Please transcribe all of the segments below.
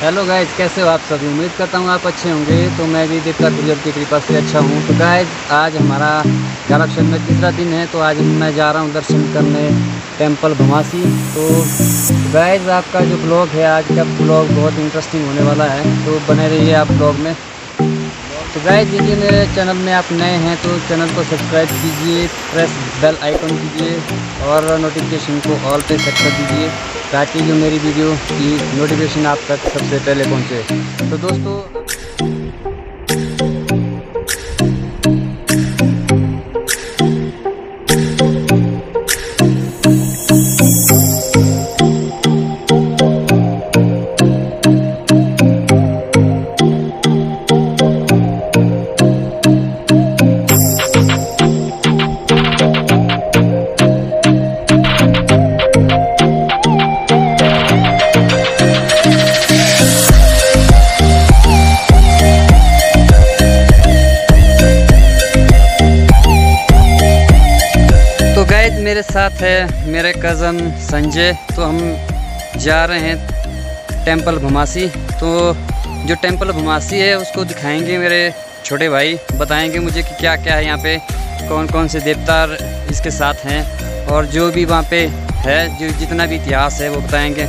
Hello guys कैसे हो आप सभी? उम्मीद करता हूँ आप अच्छे होंगे। तो मैं भी देवता गुजर की कृपा से अच्छा हूँ। तो गाइज़ आज हमारा करप्शन में तीसरा दिन है तो आज मैं जा रहा हूँ दर्शन करने टेंपल भमासी। तो गाइज़ आपका जो ब्लॉग है, आज का ब्लॉग बहुत इंटरेस्टिंग होने वाला है। तो बने रहिए आप ब्लॉग में। तो गाइज़ यदि मेरे चैनल में आप नए हैं तो चैनल को सब्सक्राइब कीजिए प्रेस बेल आइकन कीजिए, और नोटिफिकेशन को ऑल पे सेट कर दीजिए, ताकि जो मेरी वीडियो की नोटिफिकेशन आप तक सबसे पहले पहुँचे। तो दोस्तों मेरे साथ है, मेरे कज़न संजय। तो हम जा रहे हैं टेंपल भमासी तो जो टेंपल भमासी है, उसको दिखाएँगे मेरे छोटे भाई। बताएँगे मुझे कि क्या क्या है यहाँ पे कौन कौन से देवता इसके साथ हैं। और जो भी वहाँ पे है, जो जितना भी इतिहास है, वो बताएँगे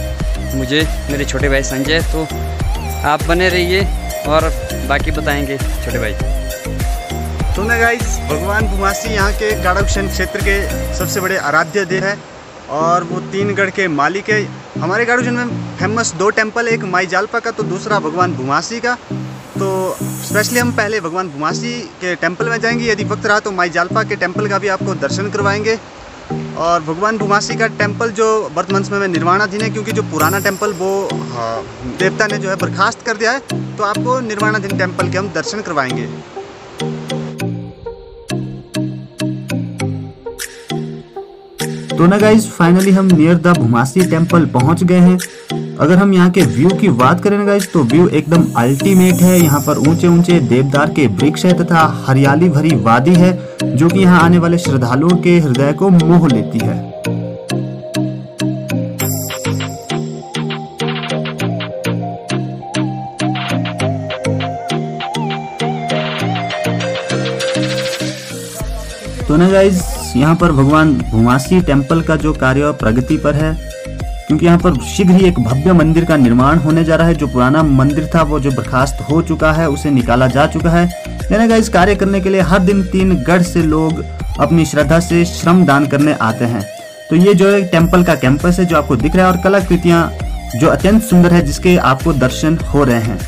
मुझे, मेरे छोटे भाई संजय। तो आप बने रहिए और बाकी बताएँगे छोटे भाई। तो गाइस भगवान भुमासी यहाँ के गाड़ाक्षण क्षेत्र के सबसे बड़े आराध्य देव है और वो तीन गढ़ के मालिक है। हमारे गाड़ूशन में फ़ेमस दो टेंपल एक माई जालपा का तो दूसरा भगवान भुमासी का। तो स्पेशली हम पहले भगवान भुमासी के टेंपल में जाएँगे। यदि वक्त रहा तो माई जालपा के टेंपल का भी आपको दर्शन करवाएँगे। और भगवान भुमासी का टेंपल जो वर्तमान समय में निर्माणाधीन है क्योंकि जो पुराना टेंपल वो हाँ, देवता ने जो है बर्खास्त कर दिया है तो आपको निर्माणाधीन टेंपल के हम दर्शन करवाएँगे। तो ना गाइज़ फाइनली हम नियर द भुमासी टेंपल पहुँच गए हैं। अगर हम यहाँ के व्यू की बात करें ना गाइज़ तो व्यू एकदम अल्टीमेट है। यहाँ पर ऊँचे ऊँचे देवदार के वृक्ष है तथा हरियाली भरी वादी है, जो कि यहाँ आने वाले श्रद्धालुओं के हृदय को मोह लेती है। ना गाइज़ यहाँ पर भगवान भुमासी टेंपल का जो कार्य प्रगति पर है, क्योंकि यहाँ पर शीघ्र ही एक भव्य मंदिर का निर्माण होने जा रहा है। जो पुराना मंदिर था, वो जो बर्खास्त हो चुका है, उसे निकाला जा चुका है। यानी इस कार्य करने के लिए हर दिन तीन गढ़ से लोग अपनी श्रद्धा से श्रम दान करने आते हैं। तो ये जो है टेंपल का कैंपस है, जो आपको दिख रहा है, और कलाकृतियाँ जो अत्यंत सुंदर है, जिसके आपको दर्शन हो रहे हैं।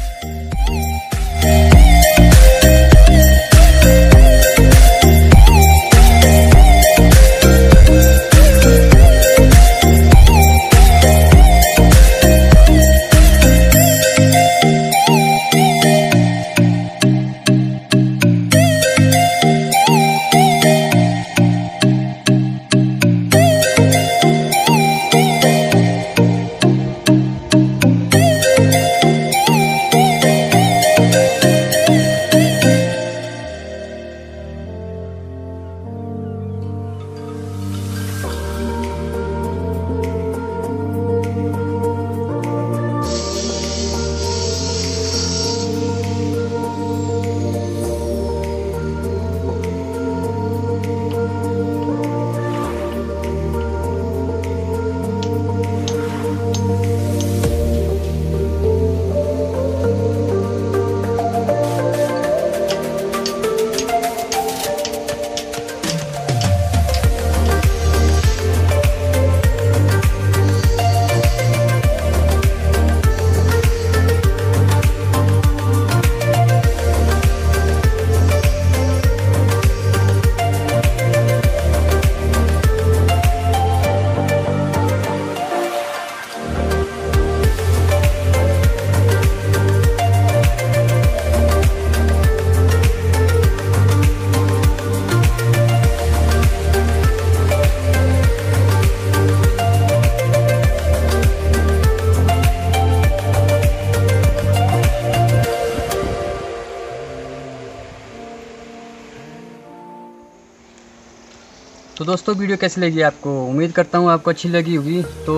तो दोस्तों, वीडियो कैसी लगी आपको? उम्मीद करता हूँ आपको अच्छी लगी होगी। तो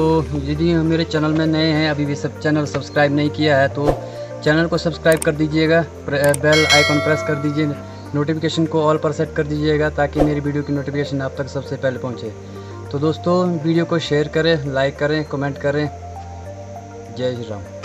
यदि मेरे चैनल में नए हैं, अभी भी सब चैनल सब्सक्राइब नहीं किया है तो चैनल को सब्सक्राइब कर दीजिएगा बेल आइकॉन प्रेस कर दीजिए, नोटिफिकेशन को ऑल पर सेट कर दीजिएगा, ताकि मेरी वीडियो की नोटिफिकेशन आप तक सबसे पहले पहुँचे। तो दोस्तों, वीडियो को शेयर करें, लाइक करें, कमेंट करें। जय श्री राम।